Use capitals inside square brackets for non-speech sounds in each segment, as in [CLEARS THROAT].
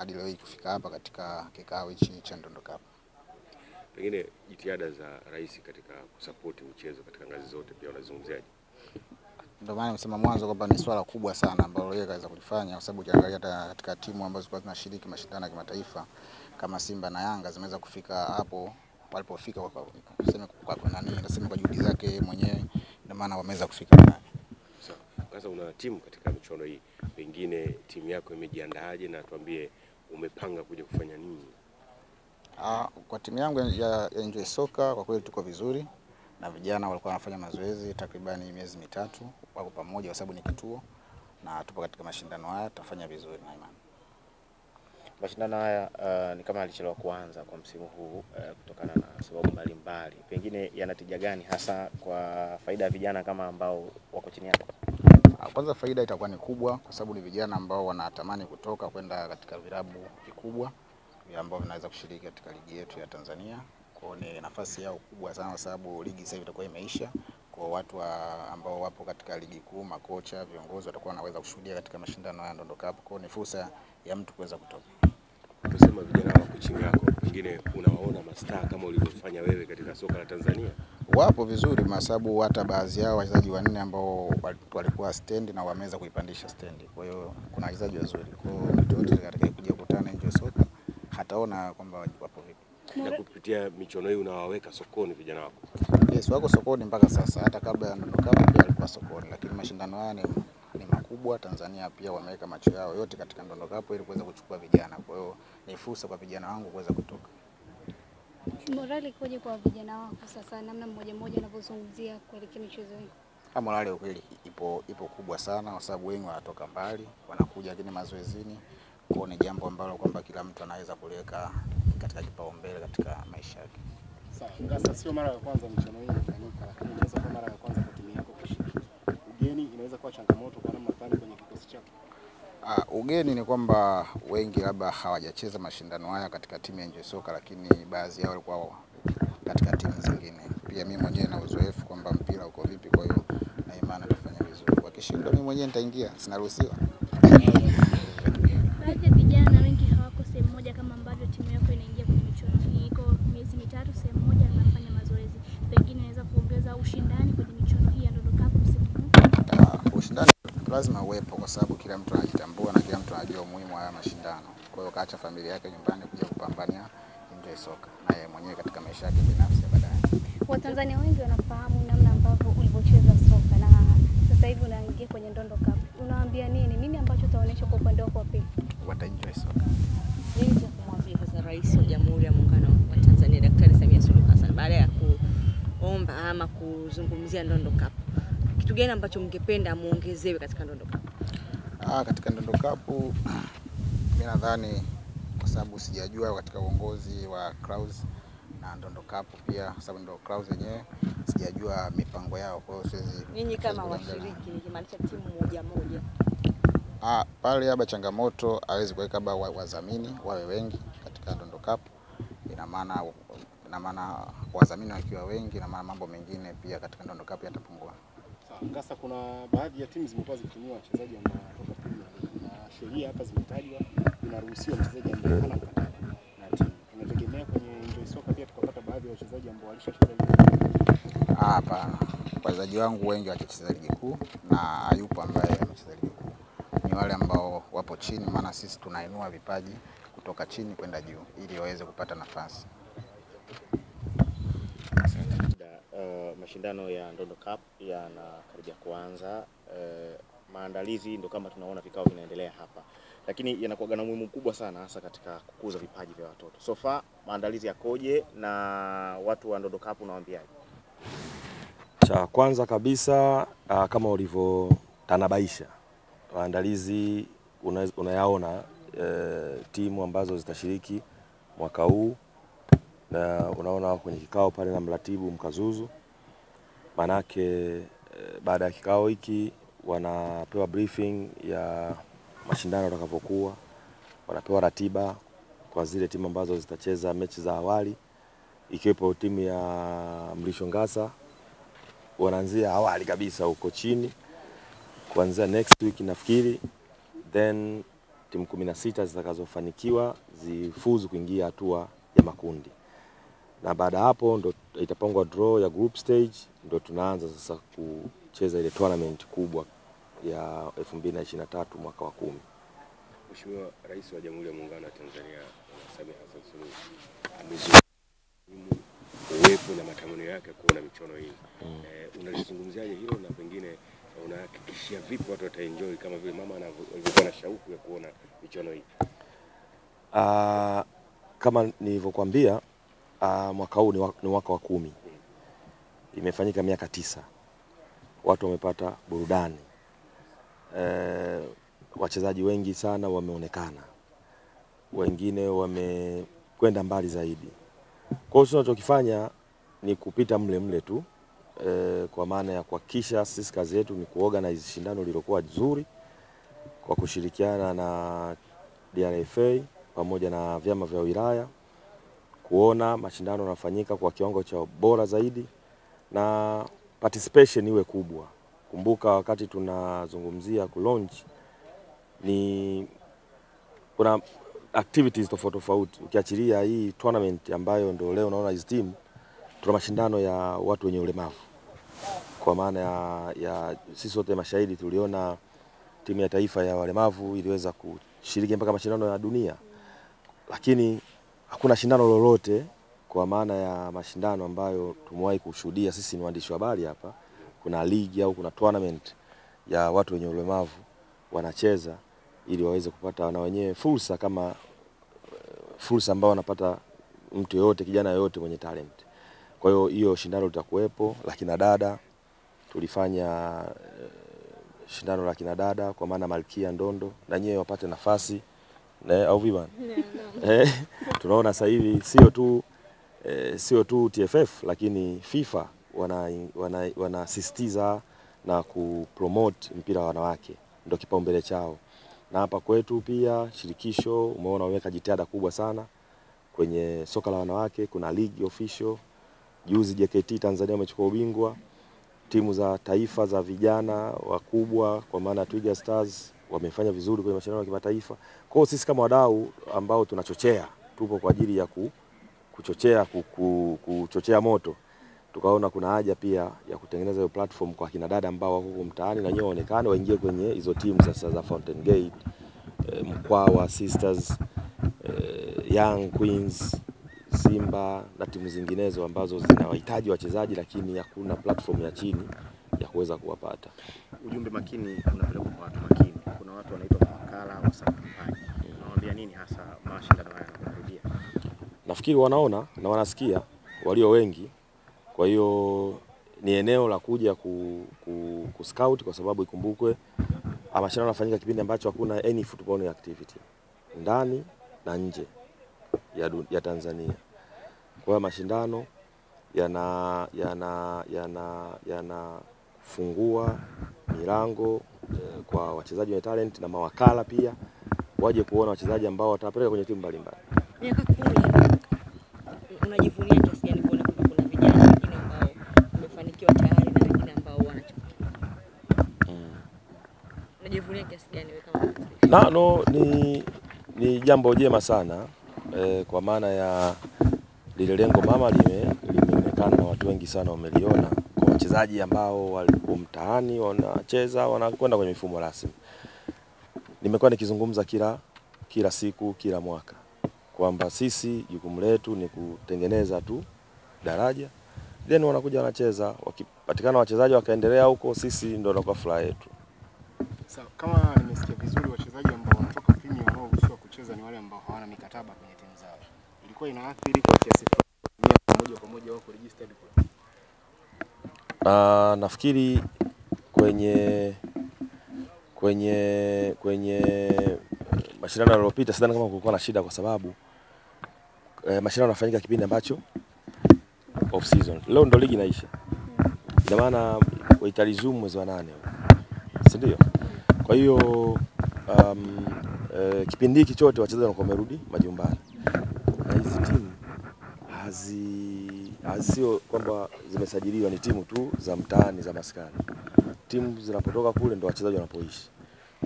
hadi leo hii kufika hapa katika kikao hichi cha Ndondo Cup. Pengine jitihada za rais katika kusapoti mchezo katika ngazi zote pia unazungumziaje? Ndio maana nimesema mwanzo kwamba ni swala kubwa sana ambalo yeye kaweza kulifanya, kwa sababu ukiangalia hata katika timu ambazo zilikuwa zinashiriki mashindano ya kimataifa kama Simba na Yanga zimeweza kufika hapo walipofika, kwa tuseme kwa nani, nasema kwa juhudi zake mwenyewe, ndio maana wameweza kufika pale. Sasa una timu katika michuano hii, pengine timu yako imejiandaaje, na tuambie umepanga kuja kufanya nini? Ah, kwa timu yangu ya, ya Enjoy Soka kwa kweli tuko vizuri na vijana walikuwa wanafanya mazoezi takribani miezi mitatu, wako pamoja kwa sababu ni kituo na tupo katika mashindano haya, tutafanya vizuri na imani. Mashindano haya uh, ni kama alichelewa kuanza kwa msimu huu uh, kutokana na sababu mbalimbali, pengine yanatija gani hasa kwa faida ya vijana kama ambao wako chini yako? Ah, Kwanza faida itakuwa ni kubwa kwa sababu ni vijana ambao wanatamani kutoka kwenda katika vilabu vikubwa ambao vinaweza kushiriki katika ligi yetu ya Tanzania. Kwa ni nafasi yao kubwa sana, kwa sababu ligi sasa itakuwa imeisha. Kwa watu wa ambao wapo katika ligi kuu, makocha, viongozi watakuwa wanaweza kushuhudia katika mashindano ya Ndondo Cup. Kwa ni fursa ya mtu kuweza kutoka. Tusema vijana wako chini yako, pengine unawaona mastaa kama ulivyofanya wewe katika soka la Tanzania? Wapo vizuri kwa sababu hata baadhi yao wachezaji wanne ambao walikuwa stendi na wameweza kuipandisha stendi. Kwa hiyo kuna wachezaji wazuri. Kwa hiyo mtu yote katika kuja kukutana nje Soka hataona kwamba wapo vipi. Na kupitia michuano hii unawaweka sokoni vijana wako. Yes, wako sokoni mpaka sasa. Hata kabla ya Nondo Cup pia walikuwa sokoni, lakini mashindano haya ni, ni makubwa. Tanzania pia wameweka macho yao yote katika Ndondo Cup ili kuweza kuchukua vijana. Kwa hiyo ni fursa kwa vijana wangu kuweza kutoka. Morali ikoje kwa vijana wako sasa, namna mmoja mmoja anavyozungumzia kuelekea michezo hii? Ah, morali ukweli ipo ipo kubwa sana, kwa sababu wengi wanatoka mbali wanakuja, lakini mazoezini kwao ni jambo ambalo kwamba kila mtu anaweza kuliweka katika kipaumbele katika maisha yake. Sawa, Ngasa, sio mara ya kwanza michuano hii inafanyika, lakini inaweza kuwa mara ya kwanza kwa timu yako kushiriki. Ugeni inaweza kuwa changamoto kwa namna fulani kwenye kikosi chako. Uh, ugeni ni kwamba wengi labda hawajacheza mashindano haya katika timu ya nje Soka, lakini baadhi yao walikuwa katika timu zingine. Pia mimi mwenyewe na uzoefu kwamba mpira uko vipi, kwa hiyo na imani atafanya vizuri. Wakishindwa mimi mwenyewe nitaingia, sinaruhusiwa. Baadhi ya vijana wengi hawako sehemu moja kama ambavyo timu yako inaingia kwenye michuano hii. Iko miezi mitatu sehemu moja anafanya mazoezi, pengine inaweza kuongeza ushindani kwenye michuano hii ya Ndondo Cup msimu huu. Uh, ushindani lazima uwepo kwa sababu kila mtu anajitambua na kila mtu anajua umuhimu wa haya mashindano. Kwa hiyo kaacha familia yake nyumbani kuja kupambania nje Soka na yeye mwenyewe katika maisha yake binafsi ya baadaye. Watanzania wengi wanafahamu namna ambavyo ulivyocheza soka na sasa hivi unaingia kwenye Ndondo Cup. Unawaambia nini? Nini ambacho utaonyesha kwa upande wako wa pili? Wataenjoy soka. Nini cha kumwambia sasa Rais wa Jamhuri ya Muungano wa Tanzania Daktari Samia Suluhu Hassan baada ya kuomba ama kuzungumzia Ndondo Cup, kitu gani ambacho mngependa muongezewe katika Ndondo Cup? Ah, katika Ndondo Cup [CLEARS THROAT] mimi nadhani kwa sababu sijajua katika uongozi wa Clouds na Ndondo Cup pia, kwa sababu ndo Clouds yenyewe sijajua mipango yao, kwa hiyo siwezi Ninyi kama washiriki, nikimaanisha timu moja moja, Ah, pale labda changamoto hawezi kuweka labda wa- wadhamini wawe wengi katika Ndondo Cup. Ina maana ina maana wadhamini wakiwa wengi, na maana mambo mengine pia katika Ndondo Cup yatapungua. Ngasa, kuna baadhi ya timu zimekuwa zikitumia wachezaji ambao wanatoka Premier na sheria hapa zimetajwa, inaruhusiwa mchezaji ambaye hana mkataba na timu. Tunategemea kwenye Enjoy Soka pia tukapata baadhi ya wachezaji ambao walishacheza. Ah, Hapana, wachezaji wangu wengi wakicheza ligi kuu na hayupo ambaye amecheza ligi kuu, ni wale ambao wapo chini, maana sisi tunainua vipaji kutoka chini kwenda juu ili waweze kupata nafasi. Uh, mashindano ya Ndondo Cup yanakaribia kuanza. Uh, maandalizi ndio kama tunaona vikao vinaendelea hapa, lakini yanakuwa na umuhimu mkubwa sana hasa katika kukuza vipaji vya watoto. So far maandalizi yakoje na watu wa Ndondo Cup unawaambiaje? Cha kwanza kabisa uh, kama ulivyotanabaisha maandalizi unayaona una, unayaona eh, timu ambazo zitashiriki mwaka huu na unaona kwenye kikao pale na mratibu Mkazuzu, manake e, baada ya kikao hiki wanapewa briefing ya mashindano yatakavyokuwa, wanapewa ratiba kwa zile timu ambazo zitacheza mechi za awali ikiwepo timu ya Mlisho Ngasa. Wanaanzia awali kabisa huko chini kuanzia next week nafikiri, then timu kumi na sita zitakazofanikiwa zifuzu kuingia hatua ya makundi, na baada ya hapo ndo itapangwa draw ya group stage, ndo tunaanza sasa kucheza ile tournament kubwa ya 2023 mwaka wa kumi. Mheshimiwa Rais wa Jamhuri ya Muungano wa Tanzania Samia Hassan Suluhu amezungumza uwepo na matamanio yake kuona michuano hii mm. E, unalizungumziaje hilo na pengine unahakikishia vipi watu wataenjoy kama vile mama alivyokuwa na shauku ya kuona michuano hii? Uh, kama nilivyokuambia ah, mwaka huu ni, mwaka wa kumi, imefanyika miaka tisa, watu wamepata burudani. Uh, wachezaji wengi sana wameonekana, wengine wamekwenda mbali zaidi. Kwa hiyo tunachokifanya ni kupita mle mle tu. E, kwa maana ya kuhakikisha sisi kazi yetu ni kuorganize shindano lililokuwa zuri kwa kushirikiana na DRFA pamoja na vyama vya wilaya kuona mashindano yanafanyika kwa kiwango cha bora zaidi na participation iwe kubwa. Kumbuka wakati tunazungumzia kulaunch ni kuna activities tofauti tofauti, ukiachilia hii tournament ambayo ndio leo unaona hizi team, tuna mashindano ya watu wenye ulemavu. Kwa maana ya, ya sisi wote mashahidi tuliona timu ya taifa ya walemavu iliweza kushiriki mpaka mashindano ya dunia, lakini hakuna shindano lolote kwa maana ya mashindano ambayo tumewahi kushuhudia sisi ni waandishi wa habari hapa. Kuna ligi au kuna tournament ya watu wenye ulemavu wanacheza ili waweze kupata na wenyewe fursa kama eh, fursa ambayo wanapata mtu yoyote kijana yoyote mwenye talent. Kwa hiyo hiyo shindano litakuwepo la kina dada, tulifanya eh, shindano la kina dada kwa maana Malkia Ndondo na nyewe wapate nafasi ne, au vipi bana? [LAUGHS] Eh, tunaona sasa hivi sio tu eh, sio tu TFF lakini FIFA wana wana, na kupromote mpira wa wanawake ndio kipaumbele chao, na hapa kwetu pia shirikisho umeona wameweka jitihada kubwa sana kwenye soka la wanawake. Kuna ligi official, juzi JKT Tanzania wamechukua ubingwa timu za taifa za vijana wakubwa kwa maana Twiga Stars wamefanya vizuri kwenye mashindano ya kimataifa. Kwa hiyo sisi kama wadau ambao tunachochea, tupo kwa ajili ya ku, kuchochea ku, ku, kuchochea moto, tukaona kuna haja pia ya kutengeneza hiyo platform kwa kina dada ambao wako huko mtaani na nyewe waonekane, waingie kwenye hizo timu sasa za Fountain Gate, e, Mkwawa Sisters, e, Young Queens, Simba na timu zinginezo ambazo zinawahitaji wachezaji lakini hakuna platform ya chini ya kuweza kuwapata. Ujumbe makini unapelekwa kwa watu watu wanaitwa mawakala wa Sakampani. unawaambia nini hasa mashindano haya yanakurudia? Nafikiri wanaona na wanasikia walio wengi, kwa hiyo ni eneo la kuja ku, ku, ku scout kwa sababu ikumbukwe mashindano yanafanyika kipindi ambacho hakuna any football activity ndani na nje ya, ya Tanzania. Kwa hiyo mashindano yana yana yana yanafungua milango eh, kwa wachezaji wenye talent na mawakala pia waje kuona wachezaji ambao watapeleka kwenye timu mbalimbali. Miaka kumi unajivunia kiasi gani kuona kwamba kuna vijana wengine ambao wamefanikiwa tayari na wengine ambao wanachipukia? Unajivunia kiasi gani wewe kama? Na, no, ni, ni jambo jema sana eh, kwa maana ya lile lengo mama lime- limeonekana na watu wengi sana wameliona wachezaji ambao walikuwa mtaani wanacheza wanakwenda kwenye mifumo rasmi. Nimekuwa nikizungumza kila kila siku kila mwaka kwamba sisi jukumu letu ni kutengeneza tu daraja then wanakuja wanacheza, wakipatikana wachezaji wakaendelea huko, sisi ndio inakuwa furaha yetu. Sawa, kama nimesikia vizuri, wachezaji ambao wanatoka premium wanaoruhusiwa kucheza ni wale ambao hawana mikataba kwenye timu zao. Ilikuwa inaathiri kwa kiasi fulani moja kwa moja wako registered kule. Na nafikiri kwenye kwenye kwenye mashindano yaliyopita sidhani kama kulikuwa na shida kwa sababu eh, mashindano yanafanyika kipindi ambacho off season. Leo ndo ligi inaisha, ina maana italizumu mwezi wa nane, si ndio? Kwa hiyo um, eh, kipindi hiki chote wachezaji wanakuwa wamerudi majumbani na hizi timu hazi ah, sio kwamba zimesajiliwa, ni timu tu za mtaani za maskani. Timu zinapotoka kule ndo wachezaji wanapoishi.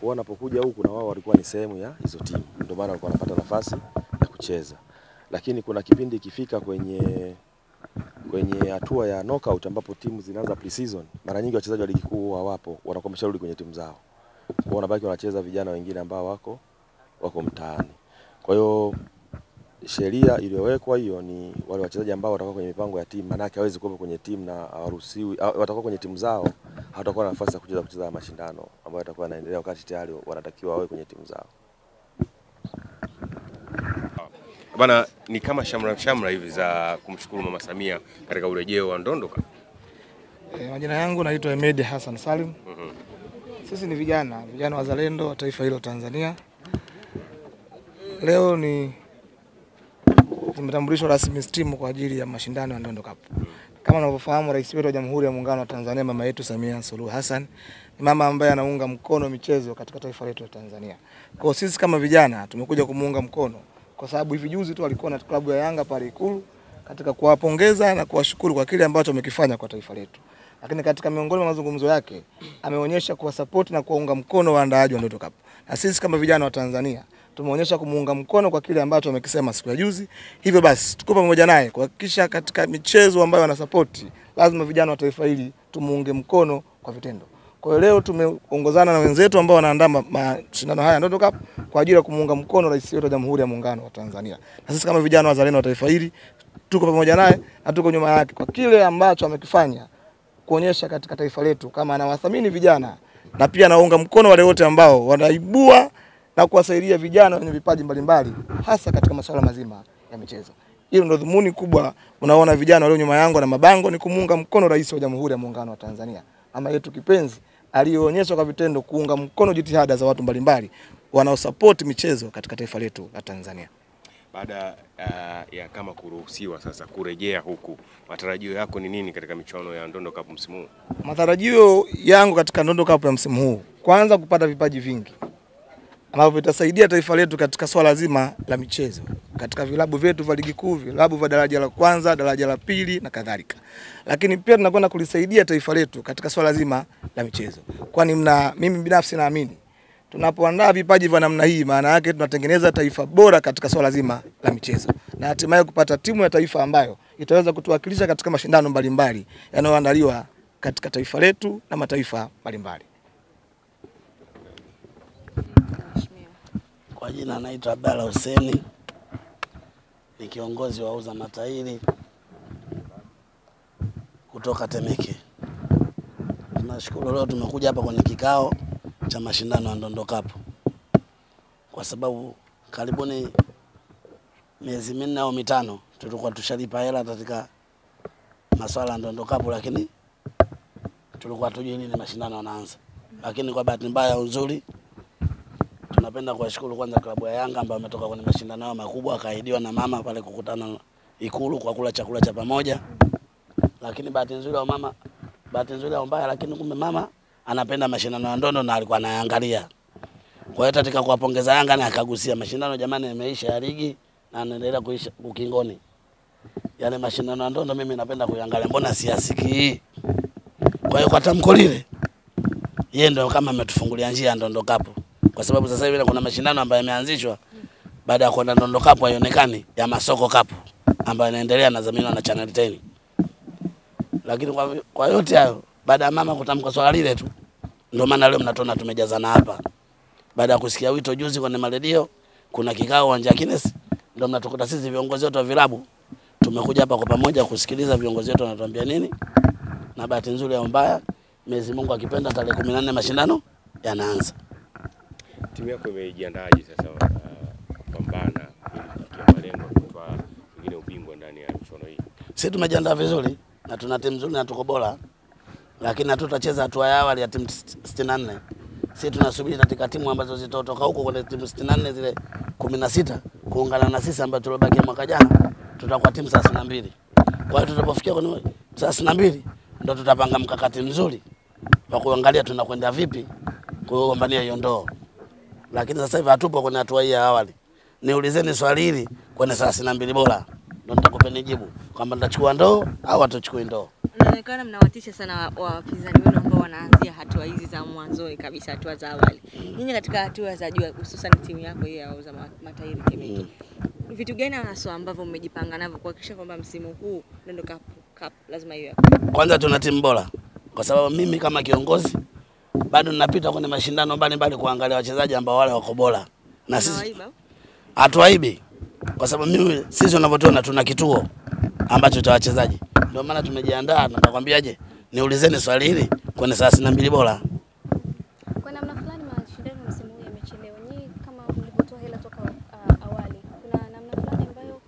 Kwa wanapokuja huku na wao walikuwa ni sehemu ya hizo timu, ndio maana walikuwa wanapata nafasi ya kucheza. Lakini kuna kipindi ikifika kwenye kwenye hatua ya knockout ambapo timu zinaanza pre-season, mara nyingi wachezaji wa ligi kuu hawapo, wanakuwa wamesharudi kwenye timu zao. Kwa wanabaki wanacheza vijana wengine ambao wako wako mtaani. Kwa hiyo sheria iliyowekwa hiyo ni wale wachezaji ambao watakuwa kwenye mipango ya timu, maanake hawezi kuwepo kwenye timu na hawaruhusiwi, ha- watakuwa kwenye timu zao, hawatakuwa na nafasi ya kucheza kucheza mashindano ambayo yatakuwa yanaendelea wakati tayari wanatakiwa wawe kwenye timu zao. Bana, ni kama shamra shamra hivi za kumshukuru Mama Samia katika urejeo wa Ndondo Cup. E, majina yangu naitwa Ahmed Hassan Salim. mm -hmm. Sisi ni vijana vijana wazalendo wa taifa hilo Tanzania. Leo ni zimetambulishwa rasmi STREAM kwa ajili ya mashindano ya Ndondo Cup. Kama unavyofahamu, rais wetu wa Jamhuri ya Muungano wa Tanzania, mama yetu Samia Suluhu Hassan ni mama ambaye anaunga mkono michezo katika taifa letu la Tanzania. Kwa sisi kama vijana tumekuja kumuunga mkono kwa sababu hivi juzi tu alikuwa na klabu ya Yanga pale Ikulu katika kuwapongeza na kuwashukuru kwa kile ambacho amekifanya kwa taifa letu. Lakini katika miongoni mwa mazungumzo yake ameonyesha kuwasapoti na kuwaunga mkono waandaaji wa Ndoto Cup. Na sisi kama vijana wa Tanzania tumeonyesha kumuunga mkono kwa kile ambacho amekisema siku ya juzi. Hivyo basi tuko pamoja naye kuhakikisha katika michezo ambayo anasapoti, lazima vijana wa taifa hili tumuunge mkono kwa vitendo. Kwa hiyo leo tumeongozana na wenzetu ambao wanaandaa mashindano haya ya Ndoto Cup kwa ajili ya kumuunga mkono rais wetu wa Jamhuri ya Muungano wa Tanzania. Na sisi kama vijana wazalendo wa taifa hili tuko pamoja naye na tuko nyuma yake kwa kile ambacho amekifanya kuonyesha katika taifa letu kama anawathamini vijana na pia anaunga mkono wale wote ambao wanaibua na kuwasaidia vijana wenye vipaji mbalimbali hasa katika masuala mazima ya michezo. Hilo ndio dhumuni kubwa. Unaona vijana walio nyuma yangu na mabango ni kumuunga mkono rais wa Jamhuri ya Muungano wa Tanzania, ama yetu kipenzi, aliyoonyeshwa kwa vitendo kuunga mkono jitihada za watu mbalimbali wanaosupport michezo katika taifa letu la Tanzania. Baada uh, ya kama kuruhusiwa sasa kurejea huku, matarajio yako ni nini katika michuano ya Ndondo Cup msimu huu? Matarajio yangu katika Ndondo Cup ya msimu huu, kwanza kupata vipaji vingi ambavyo vitasaidia taifa letu katika swala zima la michezo katika vilabu vyetu vya ligi kuu, vilabu vya daraja la kwanza, daraja la pili na kadhalika. Lakini pia tunakwenda kulisaidia taifa letu katika swala zima la michezo, kwani mna, mimi binafsi naamini tunapoandaa vipaji vya namna hii, maana yake tunatengeneza taifa bora katika swala zima la michezo na hatimaye kupata timu ya taifa ambayo itaweza kutuwakilisha katika mashindano mbalimbali yanayoandaliwa katika taifa letu na mataifa mbalimbali. Kwa jina naitwa Abdalla Huseni, ni kiongozi wa uza matairi kutoka Temeke. Tunashukuru leo tumekuja hapa kwenye kikao cha mashindano ya Ndondo Cup kwa sababu karibuni miezi minne au mitano tulikuwa tushalipa hela katika masuala ya Ndondo Cup, lakini tulikuwa tujui nini mashindano yanaanza, lakini kwa bahati mbaya uzuri tunapenda kuwashukuru kwanza klabu ya Yanga ambayo ametoka kwenye mashindano yao makubwa, akaahidiwa na mama pale kukutana Ikulu kwa kula chakula cha pamoja, lakini bahati nzuri au mama, bahati nzuri au mbaya, lakini kumbe mama anapenda mashindano ya ndondo na alikuwa anaangalia. Kwa hiyo katika kuwapongeza Yanga na akagusia mashindano, jamani, yameisha ya ligi na anaendelea kuisha ukingoni. Yale mashindano ya ndondo mimi napenda kuyaangalia, mbona siyasikii? Kwa hiyo kwa tamko lile, yeye ndio kama ametufungulia njia ya Ndondo Cup kwa sababu sasa hivi kuna mashindano ambayo yameanzishwa baada ya kwenda Ndondo Cup haionekani ya Masoko Cup ambayo inaendelea na dhaminiwa na Channel 10. Lakini kwa, kwa yote hayo baada ya mama kutamka swala lile tu ndio maana leo mnatona tumejazana hapa. Baada ya kusikia wito juzi kwenye maredio kuna kikao uwanja wa Kines ndio mnatukuta sisi viongozi wote wa vilabu tumekuja hapa kwa pamoja kusikiliza viongozi wetu wanatuambia nini, na bahati nzuri au mbaya, Mwenyezi Mungu akipenda, tarehe 14 mashindano yanaanza. Timu yako imejiandaaje sasa uh, kupambana ili kufikia malengo kutwaa pengine ubingwa ndani ya michuano hii? Sisi tumejiandaa vizuri na tuna timu nzuri na tuko bora, lakini hatutacheza hatua ya awali ya timu 64. Sisi tunasubiri katika timu ambazo zitatoka huko kwenye timu 64 zile 16 kuungana na sisi ambao tuliobakia mwaka jana, tutakuwa timu 32. Kwa hiyo tutapofikia kwenye 32 ndo tutapanga mkakati mzuri wa kuangalia tunakwenda vipi kugombania hiyo ndoo, lakini sasa hivi hatupo kwenye hatua hii ya awali. Niulizeni swali hili kwenye 32 bora, ndo nitakupeni jibu. kwamba nitachukua ndoo au hatuchukui ndoo. Inaonekana mnawatisha sana wa- wapinzani wenu ambao wanaanzia hatua hizi za mwanzoni kabisa, hatua za awali. Nyinyi katika hatua za juu, hususan timu yako hii ya Ma- Matairi Temeke, vitu gani haswa ambavyo mmejipanga navyo kuhakikisha kwamba msimu huu Nondo Cup, Cup lazima iwe? Kwanza tuna timu bora, kwa sababu mimi kama kiongozi bado ninapita kwenye mashindano mbalimbali kuangalia wachezaji ambao wale wako bora, na sisi hatuaibi, kwa sababu mimi sisi unavyotuona tuna kituo ambacho cha wachezaji, ndio maana tumejiandaa. na Nakwambiaje, niulizeni swali hili kwenye thelathini na mbili bora. Kwa namna fulani mashindano ya msimu huu yamechelewa. Nyinyi kama mlivyotoa hela toka uh, awali, kuna namna fulani ambayo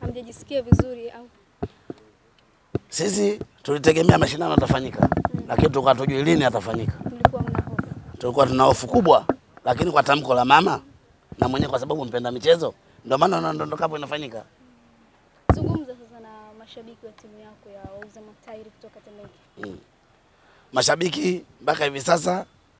hamjajisikia vizuri au Sisi tulitegemea mashindano yatafanyika, lakini tulikuwa hatujui lini yatafanyika. Tulikuwa tuna hofu kubwa, lakini kwa tamko la mama na mwenyewe, kwa sababu mpenda michezo, ndio maana Nondo Cup inafanyika. Zungumza sasa na mashabiki wa timu yako ya Wauza Matairi kutoka Temeke. Mm. Mashabiki mpaka hivi sasa